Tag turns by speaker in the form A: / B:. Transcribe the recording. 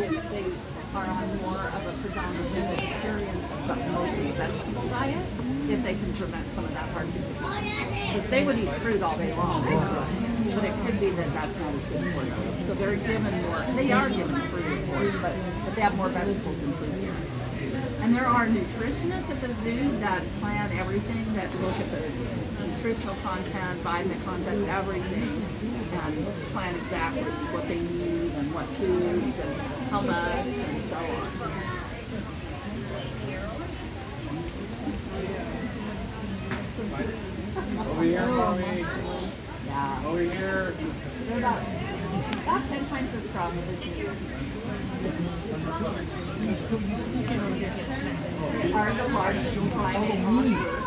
A: if they are on more of a predominantly vegetarian but mostly vegetable diet, if they can prevent some of that heart disease. Because they would eat fruit all day long, but it could be that that's not as good for them. So they're given more, they are given fruit, of course, but, but they have more vegetables and fruit here. And there are nutritionists at the zoo that plan everything, that look at the nutritional content, vitamin content, everything, exactly what they need and what foods and how much and so on.
B: Over here, mommy.
A: Yeah.
B: Over here.
A: They're about, about 10 times as strong as a. Are the largest.